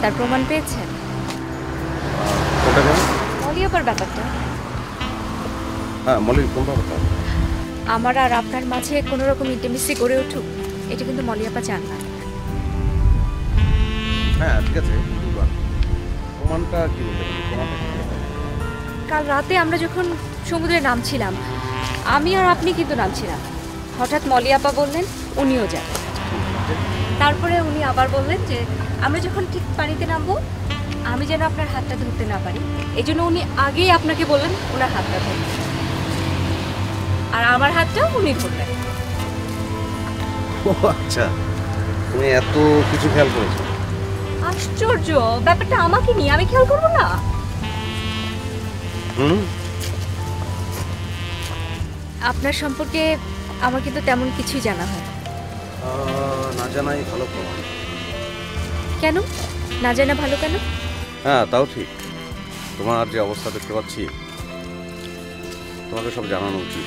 তার প্রমাণ পেয়েছেন? মলিয়াপার ব্যাপারটা। হ্যাঁ মলির কোন ব্যাপারটা? আমার আর আপনার মাঝে কোনো রকম ইন্টিমেসি গড়ে উঠুক এটা কিন্তু মলিয়াপা চান না। হ্যাঁ ঠিক আছে প্রমাণটা কি? কাল রাতে আমরা যখন সমুদ্রে নামছিলাম আমি আর আপনি কিন্তু নামছিলাম। হঠাৎ মলিয়াপা বললেন উনিও যাবেন তারপরে উনি আবার বললেন যে আমরা যখন ঠিক পানিতে নামবো আমি যেন আপনার হাতটা ধরতে না পারি। এই জন্য উনি আগেই আপনাকে বললেন ওনার হাতটা ধরতে আর আমার হাতটাও উনি ধরলেন। ও আচ্ছা। তুমি এত কিছু খেয়াল করেছ আশ্চর্য! ব্যাপারটা আমাকে নিয়ে আমি খেয়াল করব না। হুম? আপনার সম্পর্কে আমার কিন্তু তেমন কিছুই জানা হয় না জানাই ভালো প্রমাণ। কেন? না জানা ভালো কেন? হ্যাঁ তাও ঠিক। তোমার যে অবস্থা দেখতে পাচ্ছি তোমাকে সব জানানো উচিত।